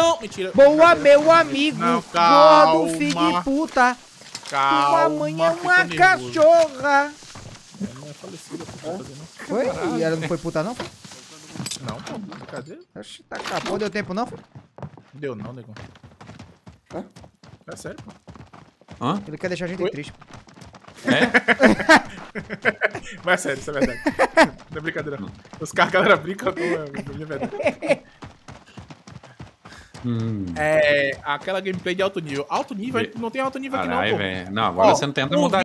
Não, mentira. Boa, meu amigo. Não, calma. Gordo, filho de puta. Calma. Tua mãe é uma cachorra. Não é falecida, pô, tá fazendo. Foi? E ela não foi puta, não? Não, pô, brincadeira. Oxi, tá acabou, deu tempo, não? Deu não, negão. Hã? É sério, pô. Hã? Ele quer deixar a gente Oi? triste. É? Mas é sério, isso é verdade. Não é brincadeira, não. Os caras, a galera brinca com é é verdade. Hum. É aquela gameplay de alto nível. Alto nível, não tem alto nível aqui não, pô. Não, agora Ó, você não tenta mudar